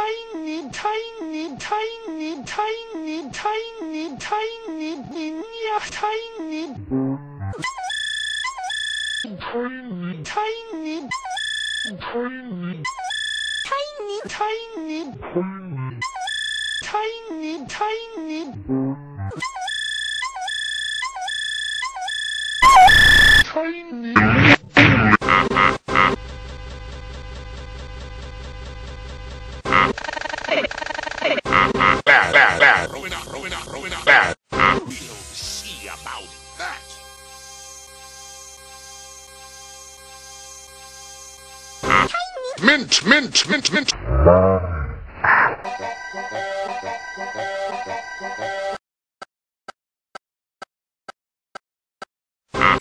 tiny, tiny, tiny, tiny, tiny, tiny, tiny. Tiny, tiny, tiny, tiny, tiny, tiny, tiny, tiny, do, tiny, tiny, tiny. Bad. Rowena, Rowena, Rowena. Bad. We'll see about that. Mint, mint, mint, mint.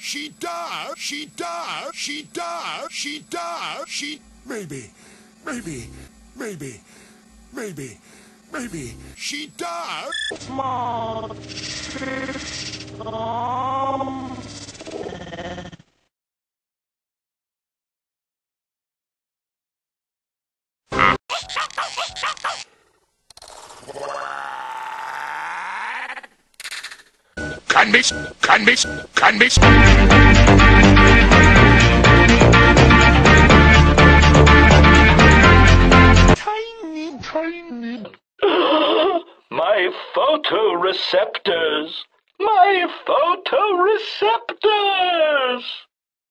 She does, she does, she does, she does, she... Maybe, maybe, maybe, maybe, maybe, she does. Kann mich, kann mich, kann mich. Tiny, tiny. My photoreceptors! My photoreceptors!